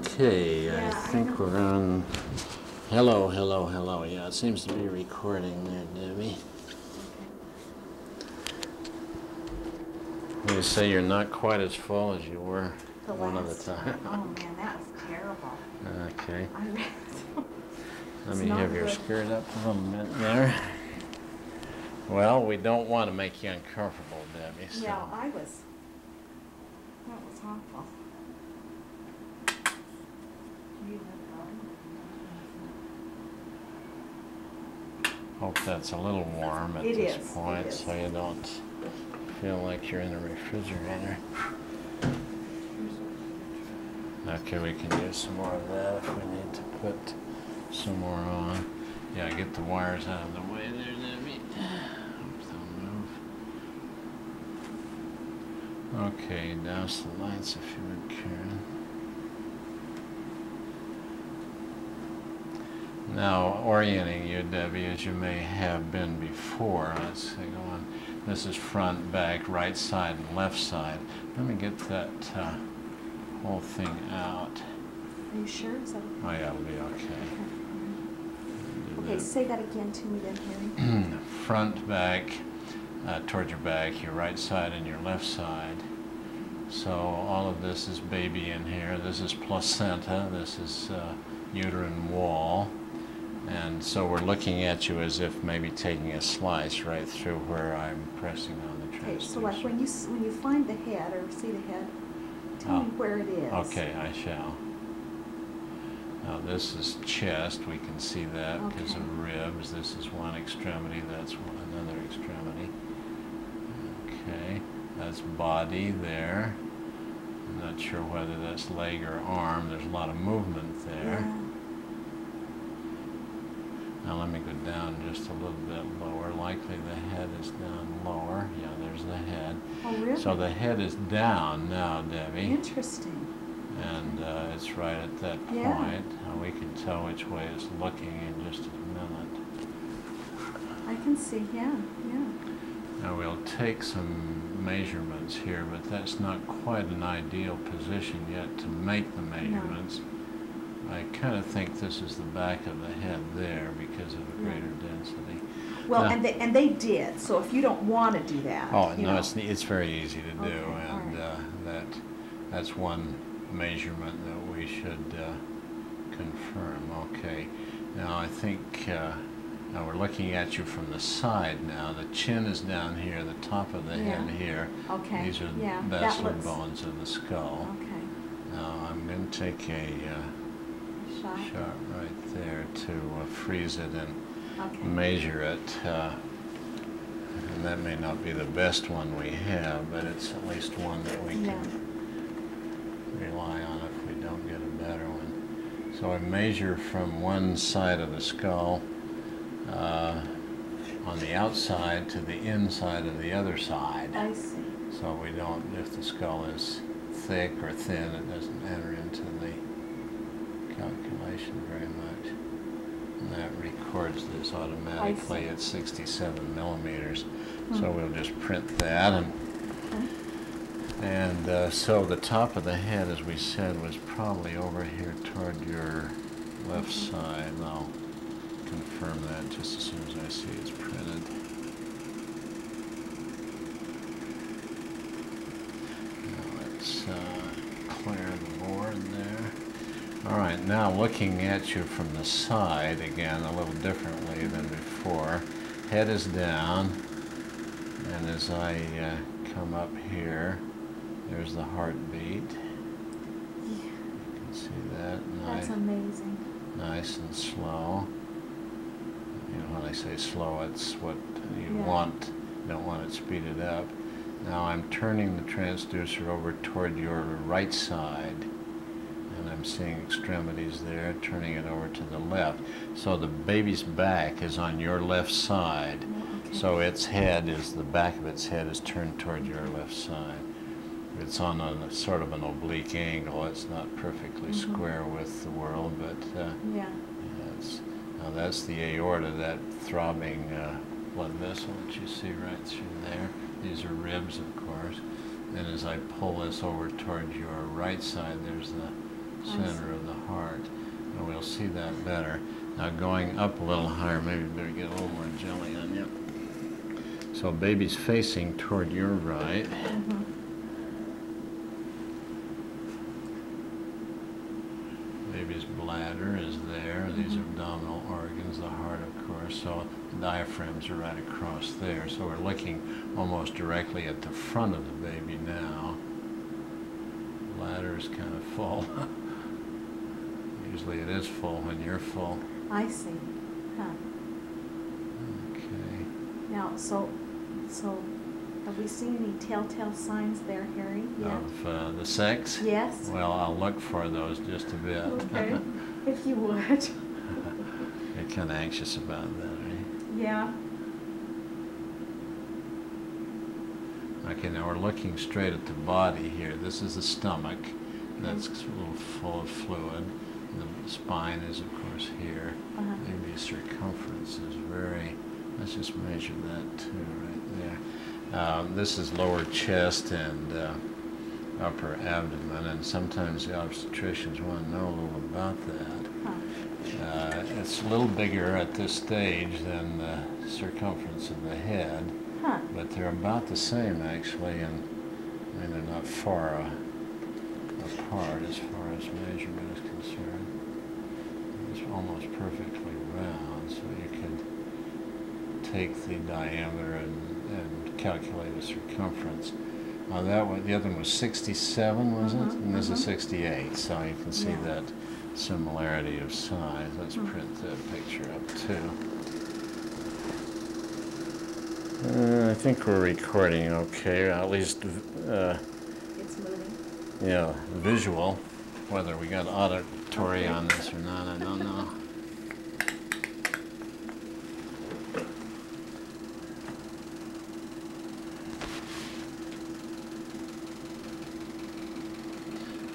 Okay, I Yeah, I think we're on. Hello, hello, hello. Yeah, it seems to be recording there, Debbie. You say you're not quite as full as you were The one the time. Oh, man, that was terrible. Okay, let me have your skirt up a little bit there. Well, we don't want to make you uncomfortable, Debbie, so. Yeah, I was, that was awful. Hope that's a little warm at It this is, point, so you don't feel like you're in a refrigerator. Okay, we can use some more of that if we need to put some more on. Yeah, get the wires out of the way there, Debbie. Hope they'll move. Okay, douse the lights if you would, Karen. Now, orienting you, Debbie, as you may have been before, let's see, go on. This is front, back, right side, and left side. Let me get that uh, whole thing out. Are you sure? Is that Oh, yeah, it'll be okay. Okay, that. say that again to me then, Harry. front, back, uh, towards your back, your right side and your left side. So all of this is baby in here. This is placenta. This is uh, uterine wall. And so we're looking at you as if maybe taking a slice right through where I'm pressing on the Okay, so like when you, when you find the head or see the head, tell Oh. me where it is. Okay, I shall. Now this is chest, we can see that because Okay. of ribs. This is one extremity, that's one, another extremity. Okay, that's body there. I'm not sure whether that's leg or arm. There's a lot of movement there. Yeah. Now let me go down just a little bit lower. Likely the head is down lower. Yeah, there's the head. Oh, really? So the head is down now, Debbie. Interesting. And uh, it's right at that Yeah. point. Uh, we can tell which way it's looking in just a minute. I can see, yeah, yeah. Now we'll take some measurements here, but that's not quite an ideal position yet to make the measurements. I kind of think this is the back of the head there because of the greater density. Well, Now- and they, and they did, so if you don't want to do that, Oh, you no, know. it's, it's very easy to do, Okay, all and right. uh, that, that's one measurement that we should uh, confirm. Okay, now I think, uh, now we're looking at you from the side now. The chin is down here, the top of the head Yeah. here. Okay, These are yeah, that basilar looks- bones of the skull. Okay, Now I'm going to take a uh, shot right there to uh, freeze it and okay. measure it. Uh, and that may not be the best one we have, but it's at least one that we Yeah. can rely on if we don't get a better one. So I measure from one side of the skull uh, on the outside to the inside of the other side. I see. So we don't, if the skull is thick or thin, it doesn't enter into the very much. And that records this automatically at 67 millimeters. So Hmm. we'll just print that and and uh, so the top of the head, as we said, was probably over here toward your left Mhm. side. And I'll confirm that just as soon as I see it's printed. All right, now looking at you from the side again, a little differently than before. Head is down, and as I uh, come up here, there's the heartbeat. Yeah, You can see that. That's Nice, amazing. nice and slow. You know, when I say slow, it's what you Yeah. want. You don't want it speeded up. Now I'm turning the transducer over toward your right side, I'm seeing extremities there, turning it over to the left. So the baby's back is on your left side. Okay. So its head is, the back of its head is turned toward your left side. It's on a sort of an oblique angle. It's not perfectly Mhm. square with the world, but uh, Yeah, yeah, now that's the aorta, that throbbing uh, blood vessel that you see right through there. These are ribs, of course. And as I pull this over toward your right side, there's the center of the heart. And we'll see that better. Now going up a little higher, maybe better get a little more jelly on you. So baby's facing toward your right. Mhm. Baby's bladder is there, these Mhm. abdominal organs, the heart, of course, so diaphragms are right across there. So we're looking almost directly at the front of the baby now. Bladder is kind of full. Usually it is full when you're full. I see. Huh. Okay. Now, so, so have we seen any telltale signs there, Harry, yet? Of uh, the sex? Yes? Well, I'll look for those just a bit. Okay, if you would. You're kind of anxious about that, eh? Yeah. Okay, now we're looking straight at the body here. This is the stomach. That's a little full of fluid. The spine is, of course, here. Uh-huh. Maybe circumference is very, let's just measure that too, right there. Um, this is lower chest and uh, upper abdomen, and sometimes the obstetricians want to know a little about that. Huh. Uh, it's a little bigger at this stage than the circumference of the head. Huh. But they're about the same actually, and I mean they're not far uh, apart as far as measurement is concerned. It's almost perfectly round, so you could take the diameter and, and calculate the circumference. Now that one, the other one was 67, was it? Mhm, And this is mhm. 68, so you can see Yeah. that similarity of size. Let's Hmm. print that picture up too. Uh, I think we're recording okay, at least, uh, It's moving. yeah, visual. Whether we got auditory Okay. on this or not, I don't know.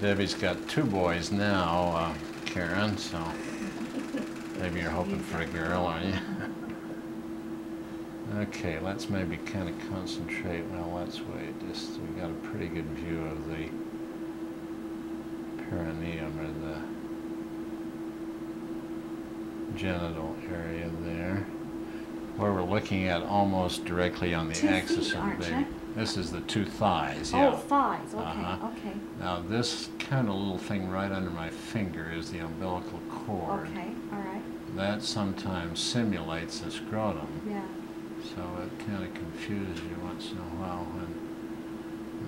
Debbie's got two boys now, uh, Karen, so maybe you're hoping for a girl, are you? Okay, let's maybe kind of concentrate. Well, let's wait. Just we got a pretty good view of the perineum or the genital area there. Where we're looking at almost directly on the Two axis feet, of the baby. This is the two thighs, yeah. Oh, thighs, okay, Uh-huh. okay, Now this kind of little thing right under my finger is the umbilical cord. okay, all right, That sometimes simulates a scrotum. yeah. So it kind of confuses you once in a while when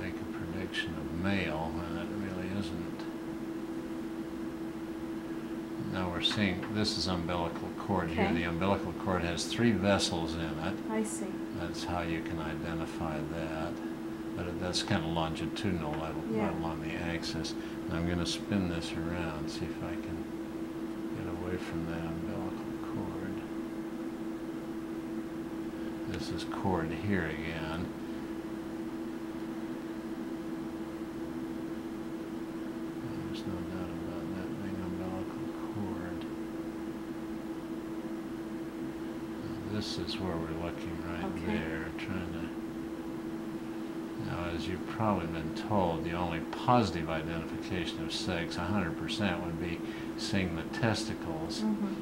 make a prediction of male when it really isn't. Now we're seeing, this is umbilical cord here. The umbilical cord has three vessels in it. I see, That's how you can identify that. But that's kind of longitudinal level, Yeah. along the axis. And I'm going to spin this around, see if I can get away from that umbilical cord. This is cord here again. There's no doubt about that being umbilical cord. Now, This is where we're looking right Okay. there, trying to. Now, as you've probably been told, the only positive identification of sex, 100%, would be seeing the testicles. mhm,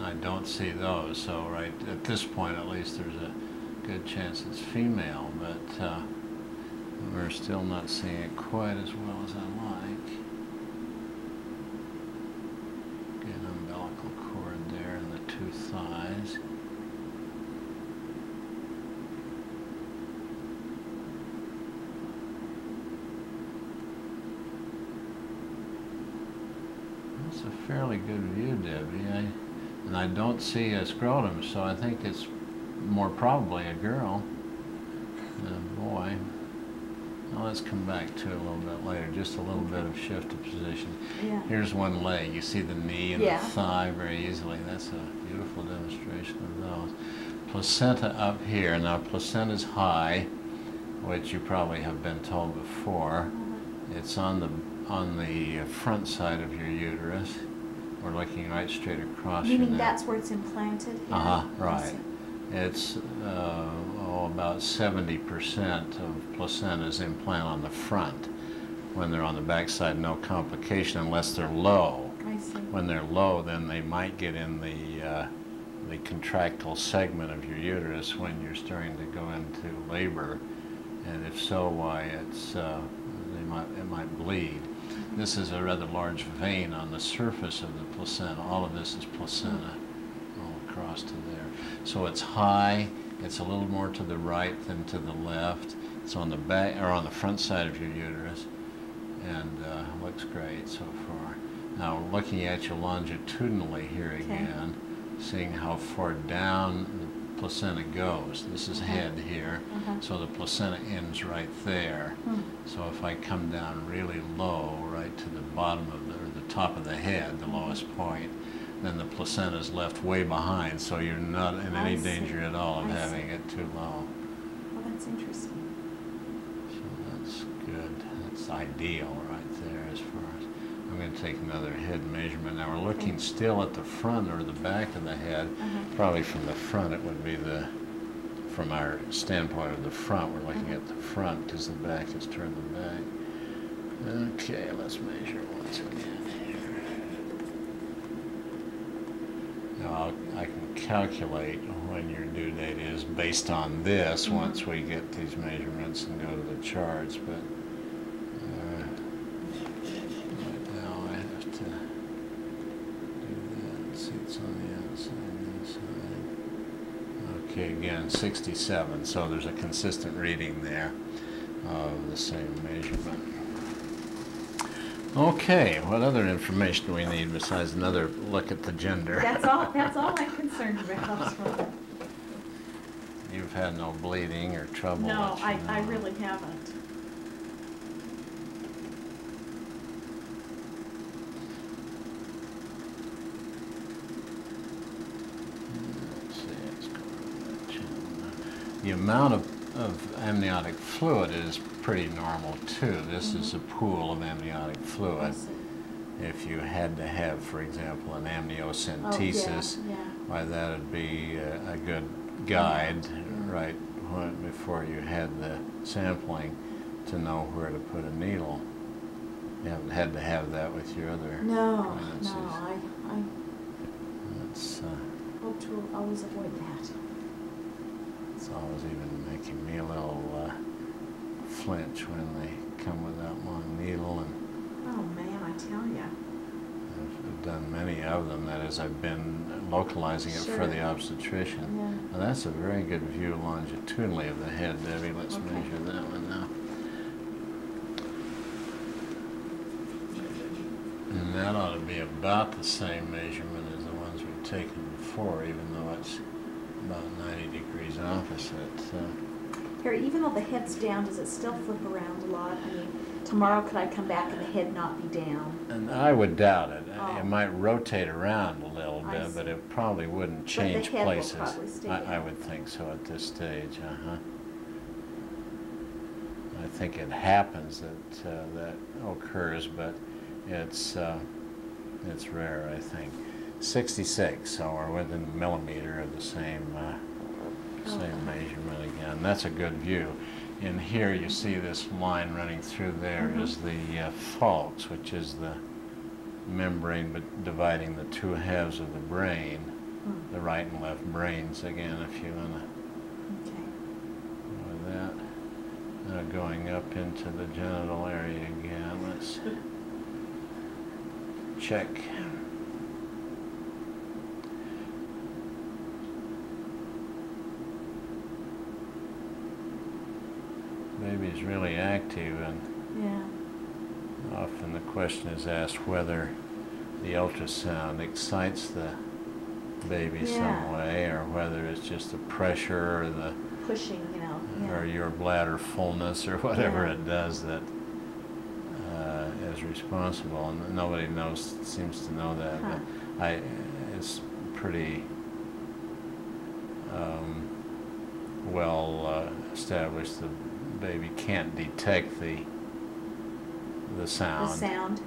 I don't see those, so right at this point, at least, there's a good chance it's female, but uh, we're still not seeing it quite as well as I like. Get an umbilical cord there and the two thighs. That's a fairly good view, Debbie. I, and I don't see a scrotum, so I think it's more probably a girl than a boy. Now let's come back to it a little bit later, just a little bit of shift of position. yeah. Here's one leg. You see the knee and Yeah. the thigh very easily. That's a beautiful demonstration of those. Placenta up here. Now placenta's high, which you probably have been told before. Uh-huh. It's on the on the front side of your uterus. We're looking right straight across you now. that's where it's implanted? here? Uh-huh, right. It's uh, oh, about 70% of placenta is implanted on the front. When they're on the backside, no complication unless they're low. I see. When they're low, then they might get in the, uh, the contractile segment of your uterus when you're starting to go into labor. And if so, why it's, uh, they might, it might bleed. This is a rather large vein on the surface of the placenta. All of this is placenta all across to there. So it's high, it's a little more to the right than to the left. It's on the back, or on the front side of your uterus, and uh, looks great so far. Now, looking at you longitudinally here Okay. again, seeing how far down placenta goes. This is head here, Uh-huh. so the placenta ends right there. Hmm. So if I come down really low, right to the bottom of the, or the top of the head, the lowest point, then the placenta is left way behind, so you're not in any danger at all of I having see. it too low. Well, that's interesting. So that's good. That's ideal right there as far as, I'm gonna take another head measurement. Now we're looking Okay. still at the front or the back of the head. Uh-huh. Probably from the front, it would be the, from our standpoint of the front, we're looking Uh-huh. at the front because the back is turned the back. Okay, let's measure once again here. Now, I'll- I can calculate when your due date is based on this, Mhm. once we get these measurements and go to the charts, but uh, right now I have to do that. See, it's on the outside, inside. Okay, again, 67, so there's a consistent reading there of the same measurement. Okay, what other information do we need besides another look at the gender? That's all, that's all I'm concerned about. You've had no bleeding or trouble? No, I, I really haven't. Let's see, it's going on that channel. The amount of, of amniotic fluid is pretty normal too. This is a mm-hmm. pool of amniotic fluid. If you had to have, for example, an Oh, yeah, amniocentesis, Yeah, why that'd be a, a good mm-hmm. guide, Yeah. right, when, before you had the sampling, to know where to put a needle. You haven't had to have that with your other no, pregnancies. no, I, I That's, uh, hope to always avoid that. It's always even making me a little, uh, flinch when they come with that long needle and Oh, man, I tell you. I've done many of them, that is, I've been localizing it for the obstetrician. Yeah. Now, that's a very good view longitudinally of the head, Debbie. Let's Okay. measure that one now. And that ought to be about the same measurement as the ones we've taken before, even though it's about 90 degrees opposite. So. Here, even though the head's down, does it still flip around a lot? I mean, tomorrow could I come back and the head not be down? And I would doubt it. Oh. It might rotate around a little I bit, but it probably wouldn't the change places. probably stay I, I would think so at this stage, uh-huh. I think it happens that, uh, that occurs, but it's, uh, it's rare, I think. Sixty-six, so we're within a millimeter of the same, uh, same Okay. measurement again. That's a good view. In here, you see this line running through There Mhm. is the uh, falx, which is the membrane but dividing the two halves of the brain, Hmm, the right and left brains, again, if you want to Okay. with that. Now going up into the genital area again, let's check. Baby's really active and Yeah. often the question is asked whether the ultrasound excites the baby some way or whether it's just the pressure or the Pushing, you know, yeah. or your bladder fullness or whatever Yeah. it does that uh, is responsible, and nobody knows seems to know that. Huh. But I, it's pretty um, well uh, established. The baby can't detect the the The sound. sound.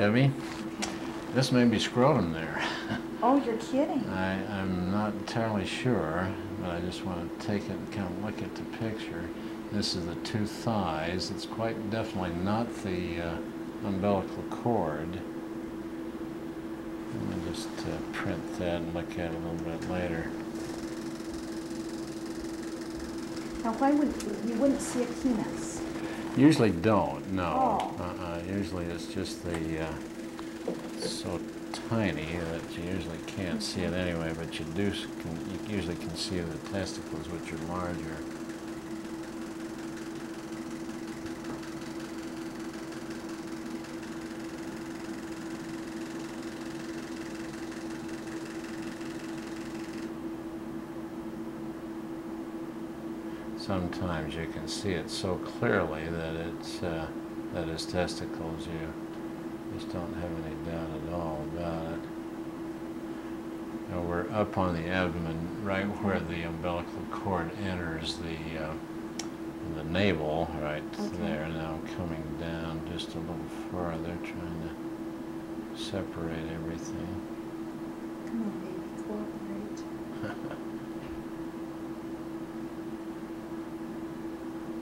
Debbie, this may be scrotum there. Oh, you're kidding. I, I'm not entirely sure, but I just want to take it and kind of look at the picture. This is the two thighs. It's quite definitely not the uh, umbilical cord. Let me just uh, print that and look at it a little bit later. Now, why would, you wouldn't see a penis? Usually don't, no. Oh. Uh-uh. Usually it's just the, uh, so tiny that you usually can't see it anyway, but you do, can, you usually can see the testicles, which are larger. Sometimes you can see it so clearly that it's, uh, that it's testicles. You just don't have any doubt at all about it. Now we're up on the abdomen, right where the umbilical cord enters the, uh, the navel, right Okay. there. Now I'm coming down just a little farther, trying to separate everything. Come on, baby, cooperate.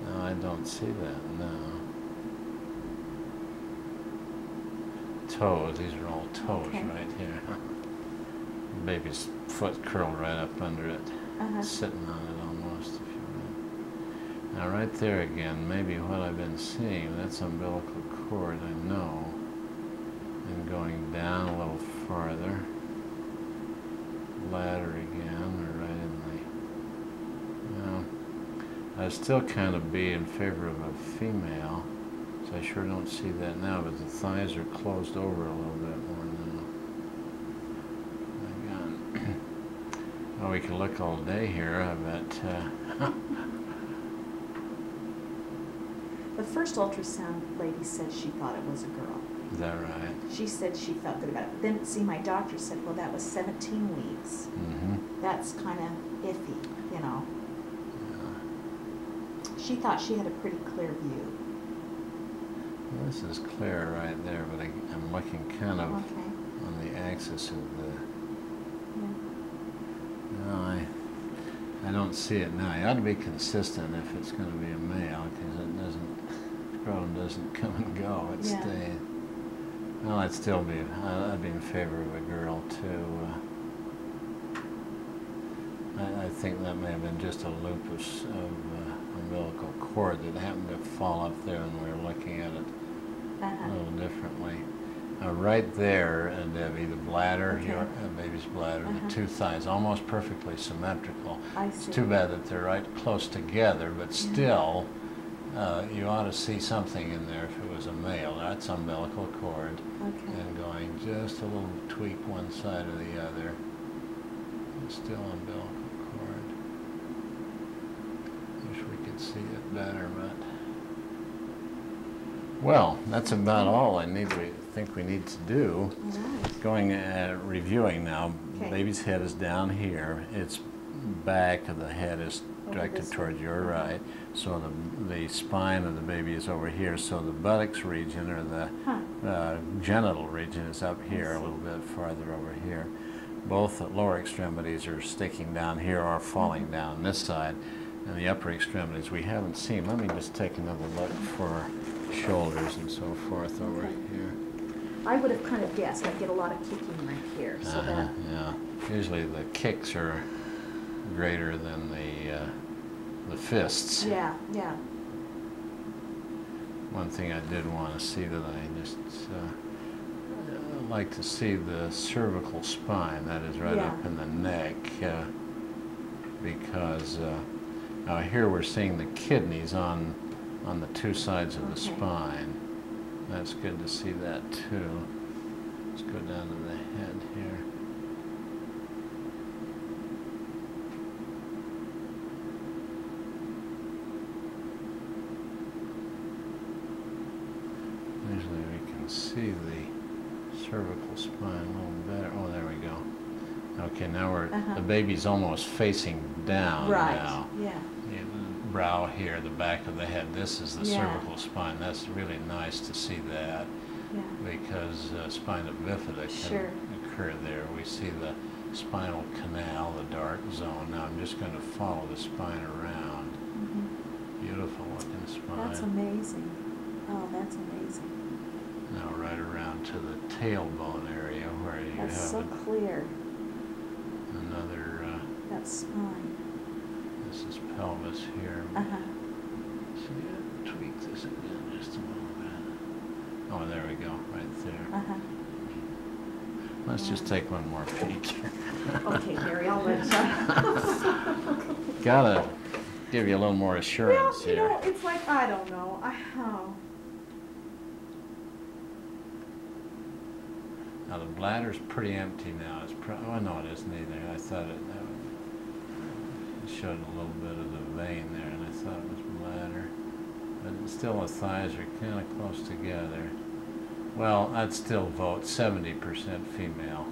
No, I don't see that, no. Toes, these are all toes Okay. right here. Baby's foot curled right up under it, Uh-huh. sitting on it almost, if you will. Now right there again, maybe what I've been seeing, that's umbilical cord, I know. And going down a little farther. Ladder again, or right in the, well, I'd still kind of be in favor of a female, so I sure don't see that now, but the thighs are closed over a little bit more now. Well, we could look all day here, I bet. Uh, The first ultrasound lady said she thought it was a girl. is that right? She said she felt good about it. But then, see, my doctor said, well, that was 17 weeks. Mm-hmm. That's kind of iffy, you know. She thought she had a pretty clear view. This is clear right there, but I, I'm looking kind of Okay. on the axis of the Yeah. No, I, I don't see it now. You ought to be consistent if it's going to be a male, because it doesn't, scrotum doesn't come and go. It Yeah. stays. Well, I'd still be, I'd be in favor of a girl too. Uh, I, I think that may have been just a lupus of, of uh, umbilical cord that happened to fall up there, and we were looking at it a Uh-huh. little differently. Uh, right there, uh, Debbie, the bladder, Okay. your uh, baby's bladder, Uh-huh. the two thighs, almost perfectly symmetrical. I It's too bad that they're right close together, but still, uh, you ought to see something in there if it was a male. That's umbilical cord, Okay. and going just a little tweak one side or the other. It's still umbilical cord. Wish we could see it better, but. Well, that's about all I need, we think we need to do. All right. Going, uh, reviewing now, Okay. baby's head is down here, its back of the head is directed this toward way. your right, so the, the spine of the baby is over here, so the buttocks region or the Huh. uh, genital region is up here, a little bit farther over here. Both lower extremities are sticking down here or falling Mhm. down this side, and the upper extremities we haven't seen. Let me just take another look for shoulders and so forth over Okay. here. I would have kind of guessed. I'd get a lot of kicking right here, so Uh-huh, that, yeah. Usually the kicks are greater than the uh, the fists. yeah, yeah. One thing I did want to see that I just uh, uh, like to see the cervical spine. That is right Yeah. up in the neck, uh, because uh, now here we're seeing the kidneys on on the two sides of the Okay. spine. That's good to see that too. Let's go down to the head here. Usually we can see the cervical spine a little better. Oh, there we go. Okay, now we're, Uh-huh. the baby's almost facing down Right, now. yeah. Brow here, the back of the head, this is the Yeah. cervical spine. That's really nice to see that. Yeah. because uh, spina bifida can Sure. occur there. We see the spinal canal, the dark zone. Now I'm just going to follow the spine around. Mhm. Beautiful looking spine. That's amazing. Oh, that's amazing. Now right around to the tailbone area where you That's have so clear, another, uh, that spine. This is pelvis here. Uh-huh. See, I tweak this again just a little bit. Oh, there we go, right there. Uh-huh. Let's just take one more peek. Okay, Gary, I'll let you. Gotta give you a little more Well, assurance you here. know, it's like, I don't know, I, oh, Now the bladder's pretty empty now. It's pro- oh no, it isn't either. I thought it, that showed a little bit of the vein there, and I thought it was bladder, but it's still the thighs are kind of close together. Well, I'd still vote seventy percent female.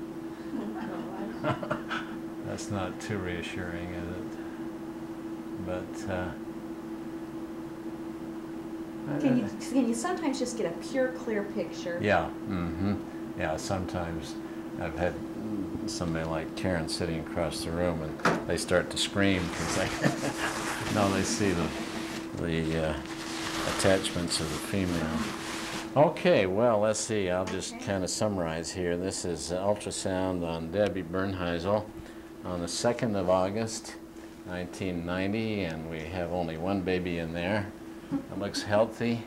That's not too reassuring, is it? But uh, Can you, can you sometimes just get a pure, clear picture? Yeah, mm-hmm. Yeah, sometimes I've had somebody like Karen sitting across the room and they start to scream because they, no, they see the, the uh, attachments of the female. Okay, well, let's see. I'll just kind of summarize here. This is ultrasound on Debbie Bernhisel on the 2nd of August, 1990, and we have only one baby in there. It looks healthy.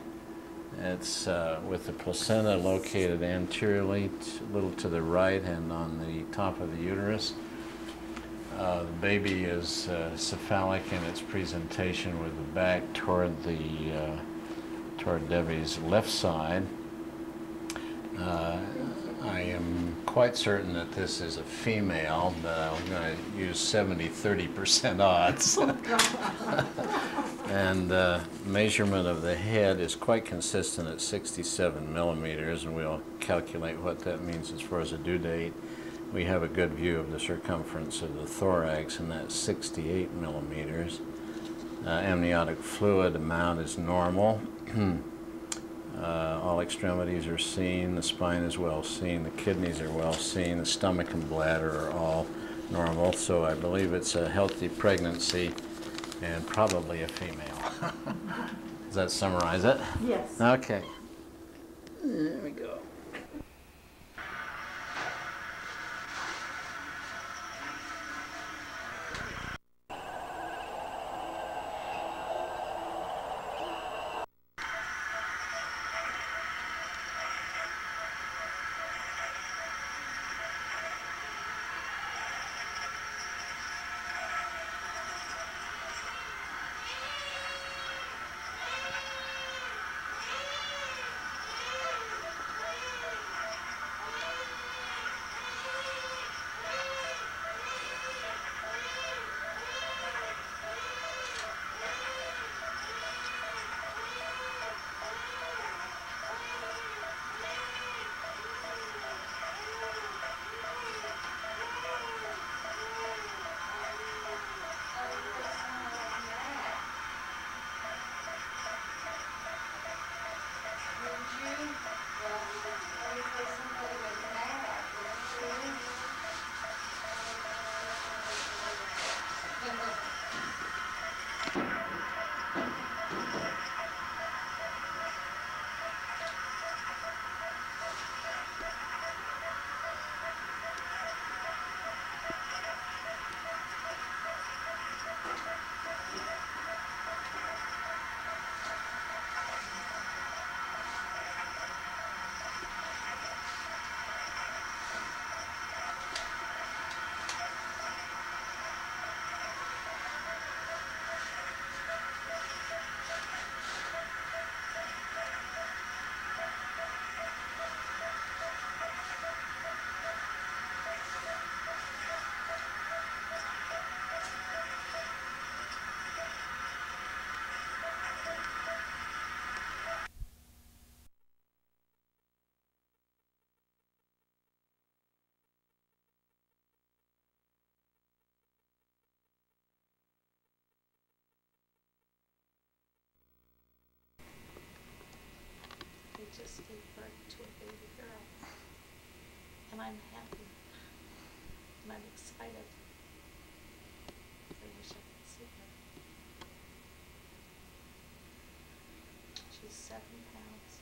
It's uh, with the placenta located anteriorly, a little to the right and on the top of the uterus. Uh, the baby is uh, cephalic in its presentation with the back toward the uh, toward Debbie's left side. Uh, I am quite certain that this is a female, but I'm going to use 70 30% odds. And uh, measurement of the head is quite consistent at 67 millimeters, and we'll calculate what that means as far as a due date. We have a good view of the circumference of the thorax, and that's 68 millimeters. Uh, amniotic fluid amount is normal. uh, all extremities are seen, the spine is well seen, the kidneys are well seen, the stomach and bladder are all normal. So I believe it's a healthy pregnancy and probably a female. Does that summarize it? Yes. Okay. There we go. Just gave birth to a baby girl. And I'm happy. And I'm excited. I wish I could see her. She's seven pounds,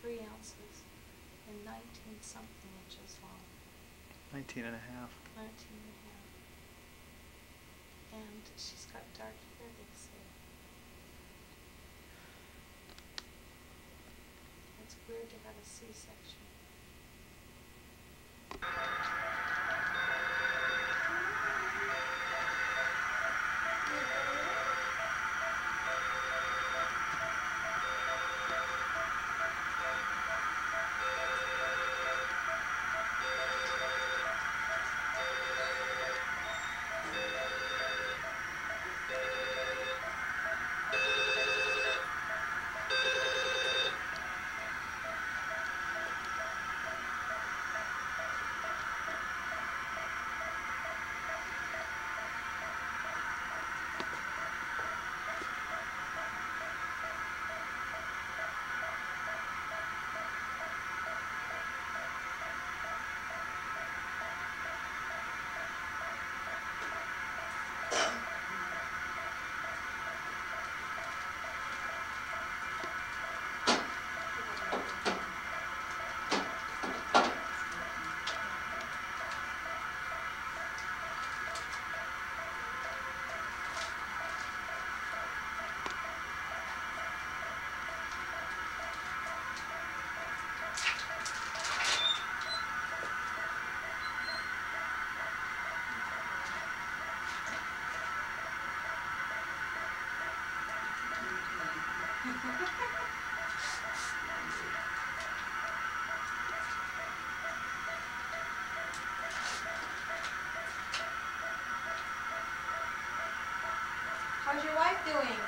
three ounces, and nineteen something inches long. 19 and a half. 19 and a half. And she's got dark hair, they say. It's weird to have a C-section. How's your wife doing?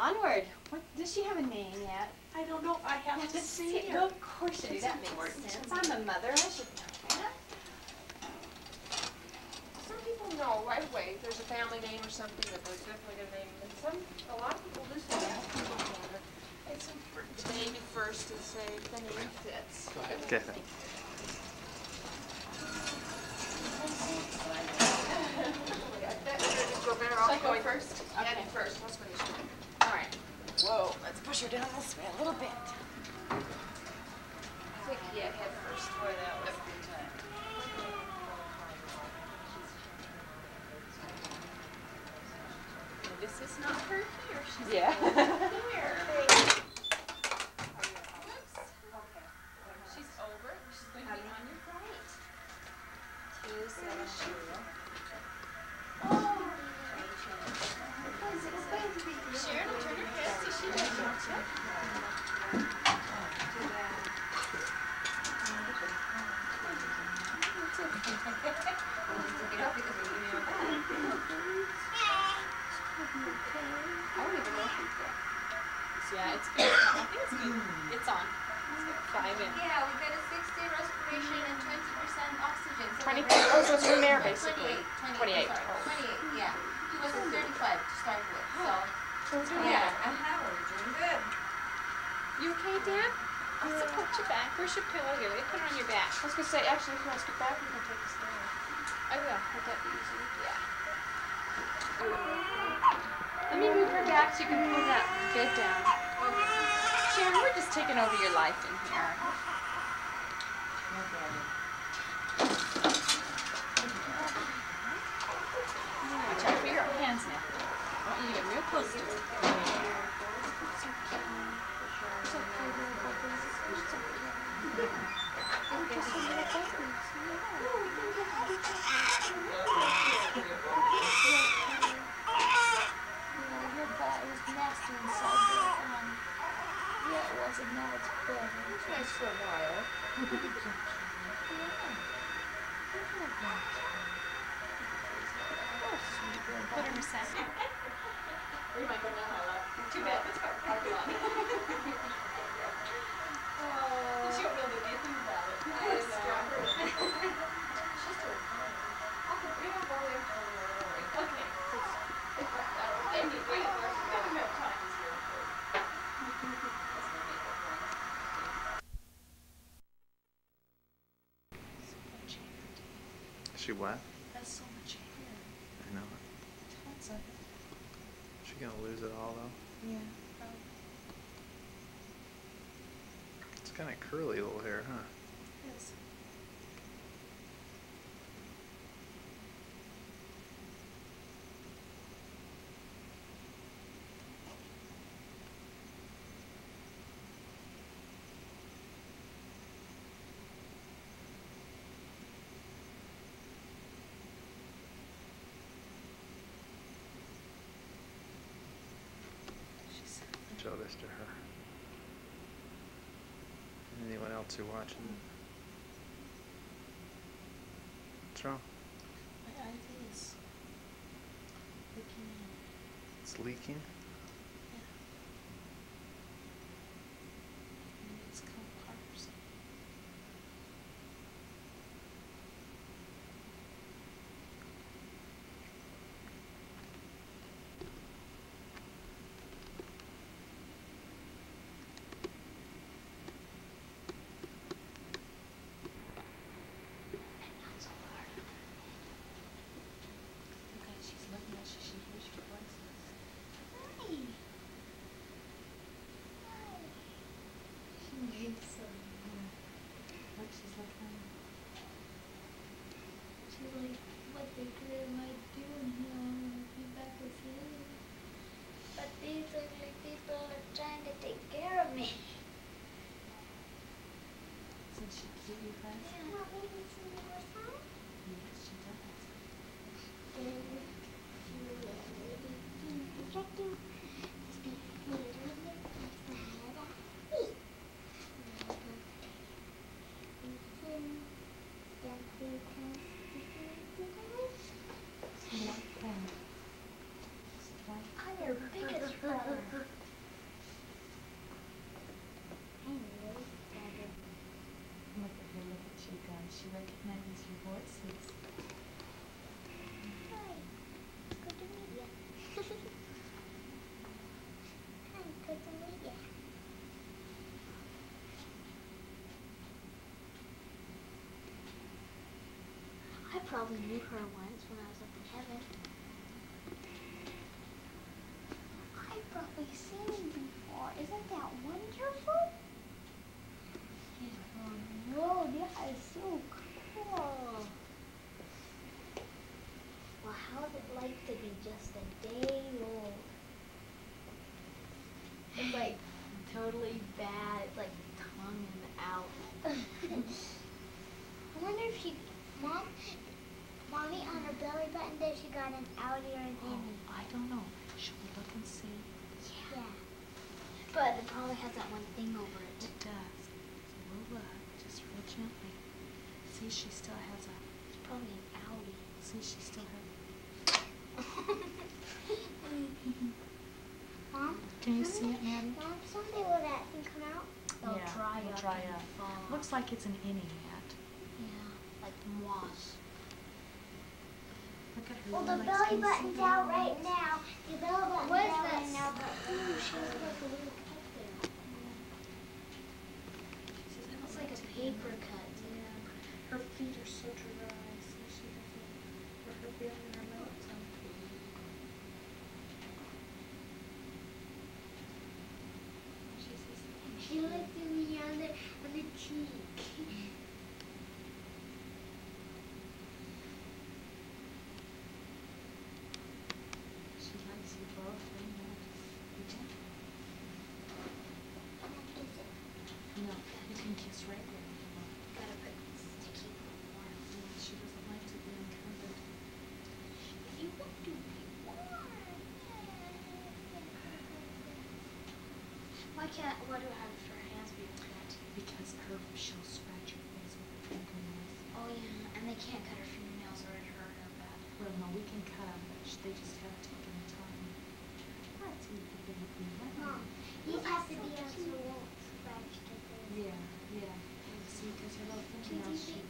Onward. What, does she have a name yet? I don't know, I have to see it. her. Of course you do. It's That makes important sense. I'm a mother. I should know that. Some people know right away if there's a family name or something that there's definitely a name, and some, a lot of people listen to that. It's important The baby first to say if the name fits. Okay. That would go better off going first. Yeah, first, that's what he's doing. All right. Whoa, let's push her down this way a little bit. Quick, yeah, head first. Boy, that was This is not her here. She's Yeah. here. She's over. She's going to be on your right. Two, seven, zero. Sharon, turn your head so she doesn't. Yeah, it's good. I think it's good. It's on. It's good. Five in. Yeah, we got a six-day respiration and twenty percent oxygen. So Twenty, we're oh, so it's from there, ready- basically. Twenty-eight, Twenty-eight. twenty-eight, sorry, twenty-eight, yeah. He was at thirty-five to start with, so, Yeah. yeah. Uh-huh, we're doing good. You okay, Dan? I'll support your back. Where's your pillow here? Let me put it on your back. I was gonna say, actually, if you want to skip back, we can take this down. I will. Would that be easy? Yeah. Let me move her back so you can pull that bed down. Sharon, we're just taking over your life in here. Watch out for your hands now. I want you to get real close to it. Your She what? That's so much hair. I know. Tons of it. She gonna lose it all though. Yeah, probably. It's kind of curly little hair, huh? Yes. She's Show this to her. Anyone else who watching? What's wrong? My IV is leaking. It's leaking. Yeah. Maybe it's come apart or something. Okay, she's looking at you. She hears your voices. She made some. Look, she's looking. She's like, what the good am I doing here? I want to be back with you. But these ugly people are trying to take care of me. So she give you guys? Yes, she does. Like that. Like I'm your biggest brother. Look at her, look at you guys. She recognizes your voices. Hi. Good to meet you. Hi, good to meet you. I probably knew her once when I was up in heaven. I've probably seen you before. Isn't that wonderful? Oh, whoa, that is so cool. Well, how is it like to be just a day old? It's like totally bad. It's like tongue out. I wonder if she, mom, mommy on her belly button, there she got an outie or an Oh, innie. I don't know. Should we look and see? Yeah. yeah. But it probably has that one thing over it. It does. So we'll look, just real gently. See, she still has a, It's probably an Audi. see, she still has, Mom? can you see it, Maddie? Mom, someday will that thing come out? It'll Yeah, dry it'll up. dry up. Looks like it's an innie yet. Yeah, like moss. Look at her Well, the belly Can you see button's out right now. The belly button's What is out right now, but ooh, she has like a little cut there. It's like a paper cut. Yeah. Her feet are so dry, so she doesn't, or her belly and her legs. um, She looked at me on the on the cheek. She likes you both very much. You do? Can I kiss it? No, you can kiss right there. if you want. Gotta put sticky warm. No, She doesn't like to be uncovered. If you want to be warm. Why can't? Why do I have her hands be wet? Because her, she'll scratch your face with her fingernails. Oh yeah, and they can't cut her fingernails or it hurt her bad. Well, no, we can cut them, but they just have to take them time. Let's see if they can Mom, these have to be on so it won't scratch the thing. Yeah, yeah. See, because her little fingernails, she,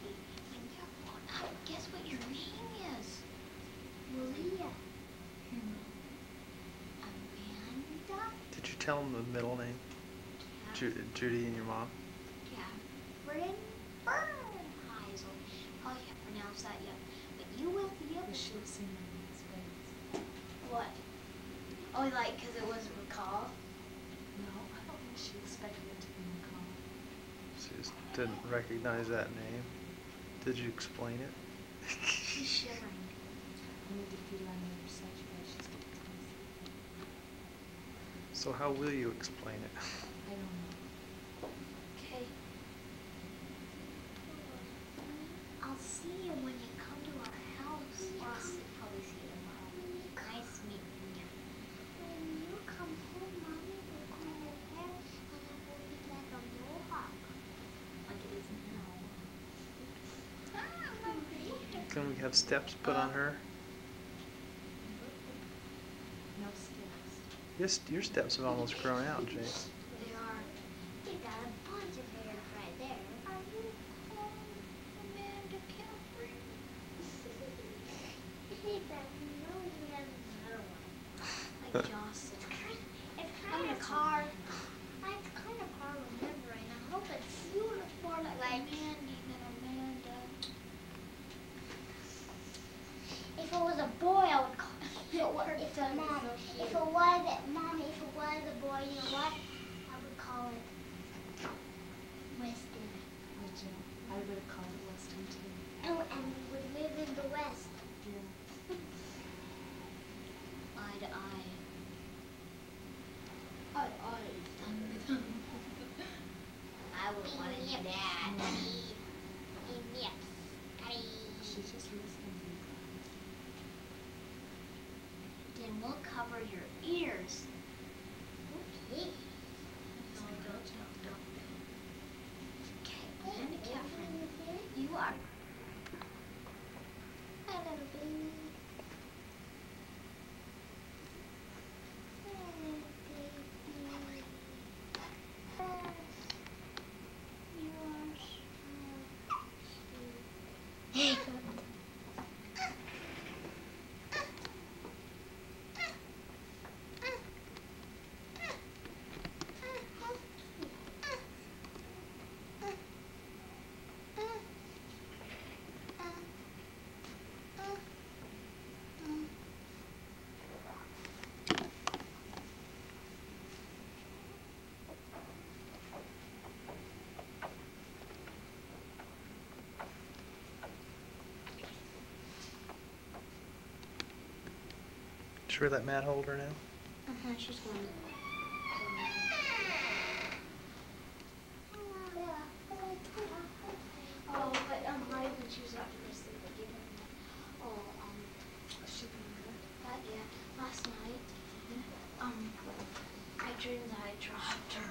Guess what your mm-hmm. name is? Malia. Amanda? Did you tell him the middle name? Ju- Judy and your mom? Catherine Bernhisel. Oh, Probably can't pronounce that yet, but you will be able to. should have seen them in his. What? Oh, like, because it wasn't recall? No, I don't think she expected it to be McCall. She just didn't recognize that name. Did you explain it? She's shivering. I need to feel on the other side, you guys just get to So how will you explain it? I don't know. Okay. I'll see you when you come to our house. Or I'll see, probably see you tomorrow. Nice meeting you. When you come home, Mommy will comb your hair and it will be like a mohawk. Like it is now. Can we have steps put on her? No Yes, your steps have almost grown out, Jake. They are. You got a bunch of hair right there. Are you home, Amanda Caffrey? Hey, Beth, you know he has another one. Like Jocelyn. It's kind of hard. It's kind of hard remembering. I hope it's beautiful like Mandy and Amanda. If it was a boy, I would call it. If it, mom, if it was, mommy, if it was a boy, you know what? I would call it Weston. Would you? I would have called it Weston too. And, and we would live in the West. Yeah. Eye to eye. Eye to eye. I would want to do that. Daddy. Yes. Daddy. She's just listening to you. Then we'll cover your ears. Okay. No, don't, don't, don't. Okay, Amanda Catherine, you are. Hi, little baby. Hi, baby. You are so cute. Sure let Matt hold her now? Uh-huh, she's going Oh, but um, I haven't choose after this thing they gave me. Oh, um, she that yeah. Last night, um, I dreamed that I dropped her.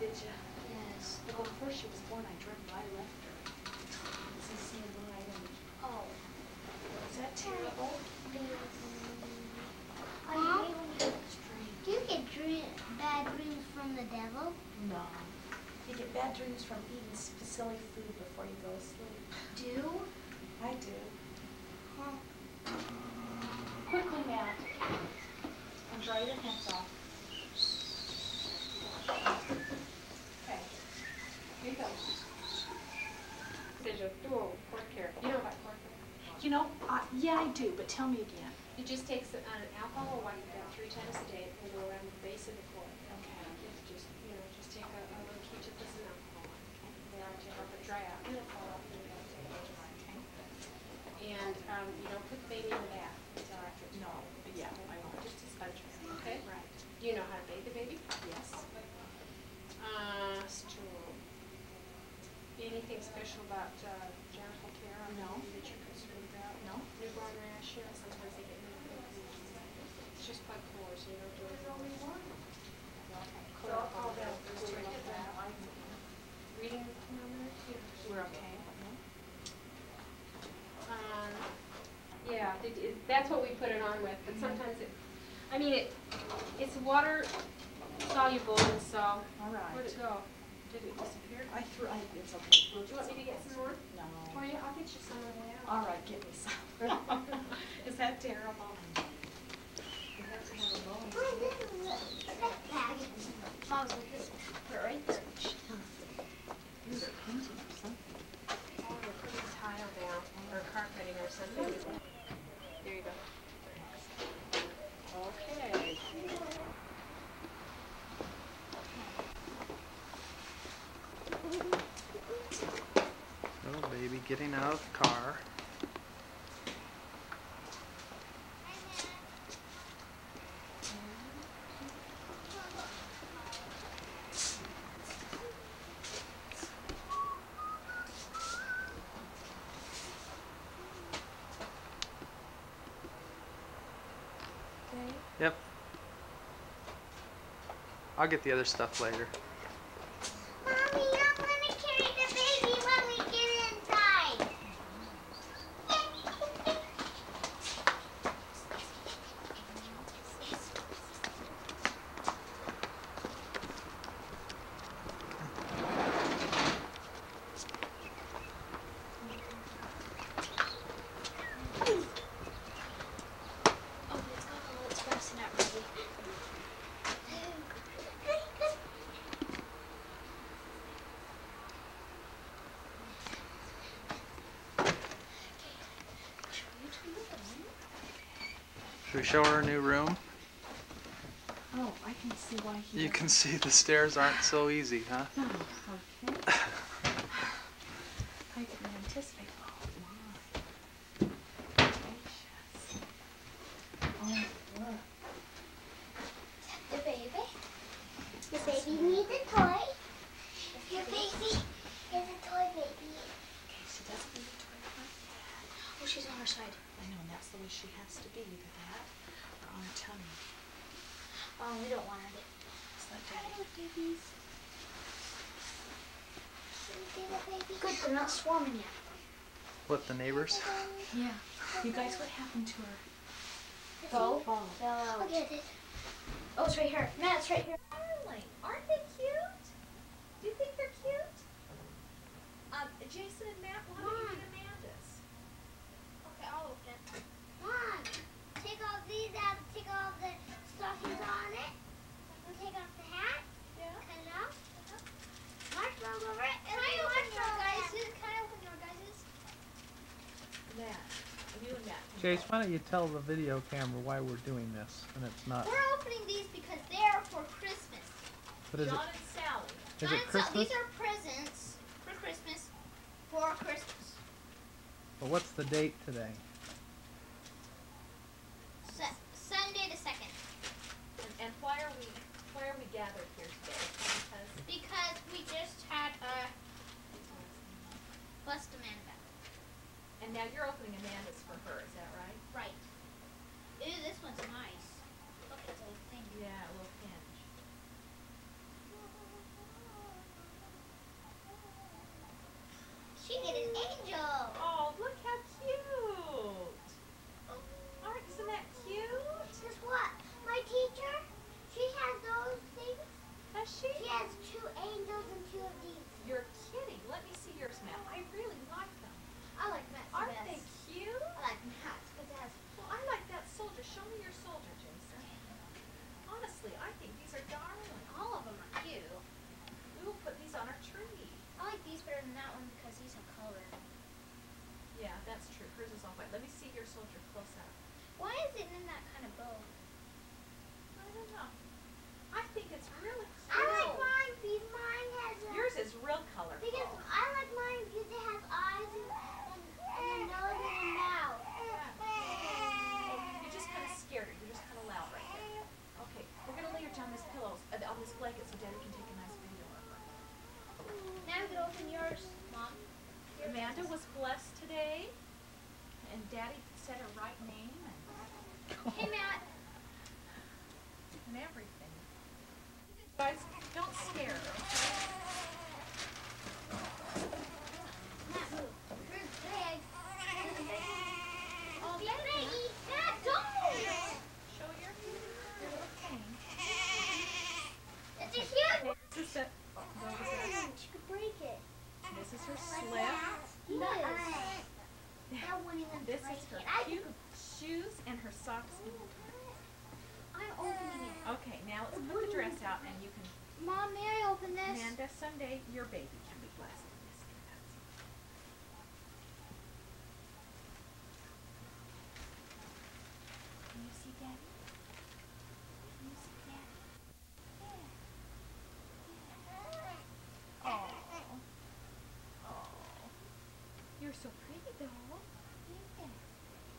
Did you? Yes. Well, before she was born, I dreamt I left her. It's the same line. and- Oh. Is that terrible? I hate when you have this dream. Do you get dream bad dreams from the devil? No. You get bad dreams from eating silly food before you go to sleep. Do? I do. Huh. Quickly, Matt. And dry your hands off. Okay. Here you go. There's a, oh, cork here. You know about cork here? You know, uh, yeah, I do, but tell me again. It just takes an alcohol wipe down three times a day, and go around the base of the cork. Okay. Just, you know, just take a, a little this enough. They are to help it dry out. It'll fall off and it'll take it dry. And, um, you don't put the baby in the bath until after it's. No, yeah, I won't. Just a sponge bath, okay? Right. Do you know how to bathe the baby? Yes. Uh, stool. Anything special about, uh, genital care on No. the baby that you're concerned about? No. Newborn rash, you know, sometimes they get newborn. It's just blood pores, you know, do it. Clear up all that, clear up that. Reading the thermometer, too. We're okay. Um, yeah, it, it, that's what we put it on with, but mhm. sometimes it, I mean, it, it's water soluble, and so, All where'd it go? Did it disappear? I threw, I, it's okay. Do you want me to get some more No. for you? I'll get you some on the way out. All right, get me some. Is that terrible? You have to have a bowl. Mom's like this. Put right there. These are painting or something. Oh, we're putting tile down, or carpeting or something. There you go. Okay. Little baby getting out of the car. I'll get the other stuff later. Mommy, I'm gonna carry the baby when we get inside. Oh, it's got a little express in it already. Should we show her a new room? Oh, I can see why. You can see the stairs aren't so easy, huh? Oh, okay. I didn't anticipate, oh my. Gracious. Oh, look. The baby. The baby needs a toy. Your baby is a toy baby. Okay, she doesn't need a toy like that. Oh, she's on her side. I know, and that's the way she has to be, either that or on her tummy. Oh, we don't want her to. It's like daddy. babies. Good, they're not swarming yet. What, the neighbors? Yeah. You guys, what happened to her? Bo? Ball. Fell out. Look at it. Oh, it's right here. Matt, it's right here. Darling, aren't they cute? Do you think they're cute? Um, Jason and Matt, why don't you get Amanda's? Okay, I'll open it. Mom, take all these out. Take all the stockings on it. And take off the hat. Yeah. Cut it out. Marshmallow over it. Can I open your guys's? Can I open your guys's? Matt, you and Matt. can Jace, go. why don't you tell the video camera why we're doing this and it's not. We're opening these because they're for Christmas. What is it? John and Sally. Is John it and Sal- Christmas? These are presents for Christmas. For Christmas. Well, what's the date today? Su- Sunday the second. And, and why are we, why are we gathered here today? Because Because we just had a bust Amanda. And now you're opening Amanda's for her, is that right? Right. Ooh, this one's nice. Look at the little thing. Yeah, a little hinge. She did an angel. Oh, look how cute. and yours, Mom? Amanda was blessed today, and Daddy said her right name and, Hey, Matt. and everything. Guys, don't scare her, okay? Matt, move. Where's bag? Oh, get Maggie. Matt, don't. Show your, your little cane. It's a huge. This is the, what was that? She could break it. This is her slip. Yes. That won't even This break is her it. I cute shoes and her socks. I'm opening it. Okay, now let's put the dress out and you can, Mom, may I open this? Amanda, someday your baby can be blessed this. Can you see Daddy? Can you see Daddy? Yeah. Oh. Oh. You're so pretty, though. Yeah.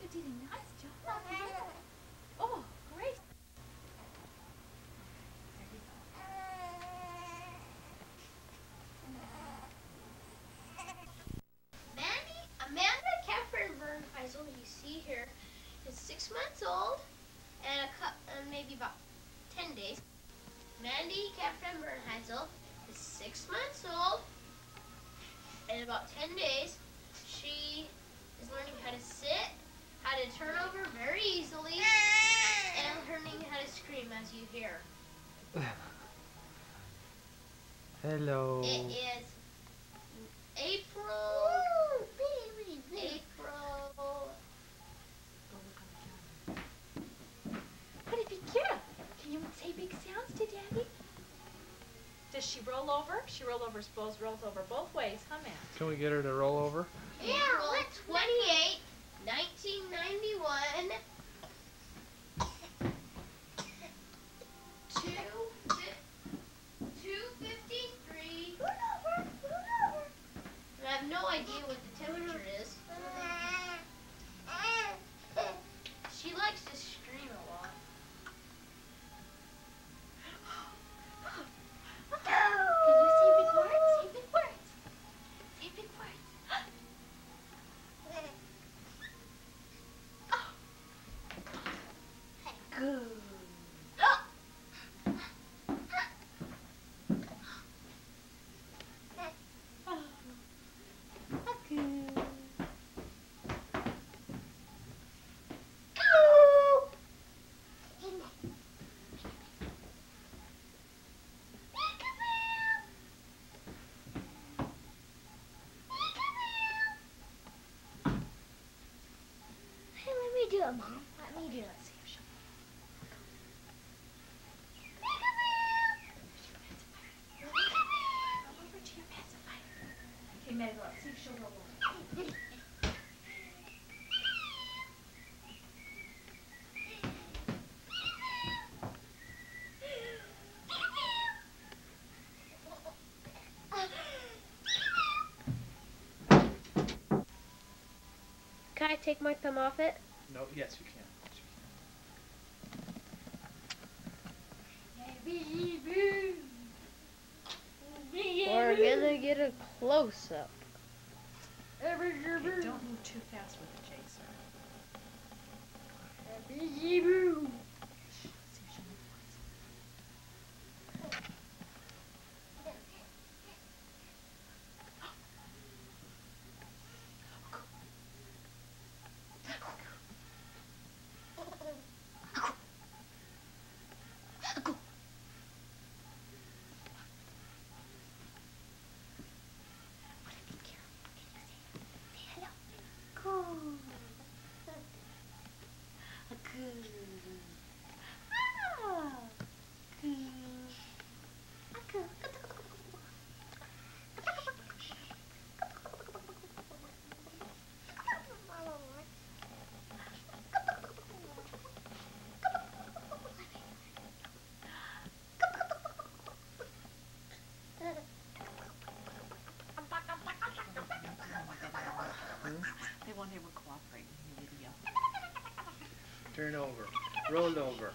You did a nice job. Oh, great. There you go. Mandy, Amanda Catherine Bernhisel, you see here, is six months old and a and uh, maybe about ten days. Mandy Catherine Bernhisel is six months old and about ten days. She is learning how to sit, how to turn over very easily, and learning how to scream as you hear. Hello. It is April. April. What a big kid. Can you say big sounds to Daddy? Does she roll over? She roll over, both rolls over both ways, huh, Matt? Can we get her to roll over? April 28, 1991. Two, fi- 253. And I have no idea what the temperature is. She likes to scream a lot. Can you say big words? Say big words. Say big words. Good. Hey, let me do it, Mom. Let me do it. See if she'll. Roll over to your pacifier. Okay, Maddie, let's see if she'll roll over. Can I take my thumb off it? No. Yes, you can. We're gonna get a close up. Okay, don't move too fast with it, Jason. turn over, roll over.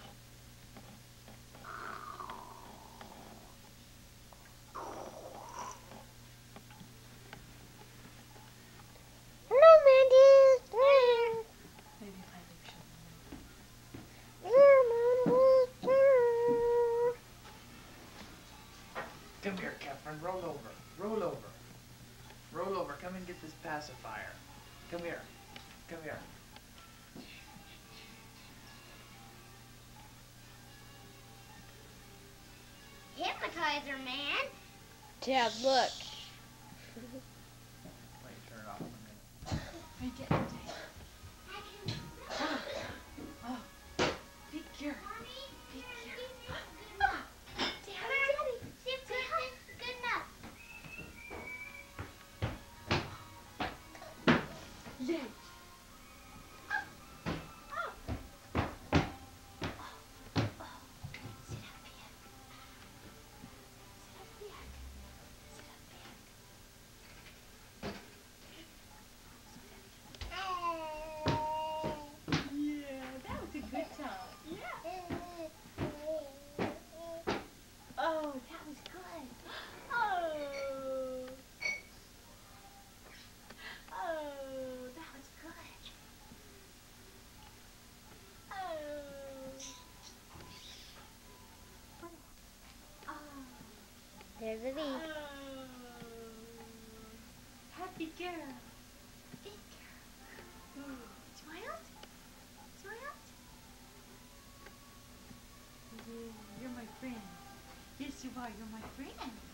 Come here, Catherine. Roll over. Roll over. Roll over. Come and get this pacifier. Come here. Come here. Dad, look. the V. Oh, happy girl. Happy girl. Mm. Smiled? You're my friend. Yes, you are. You're my friend.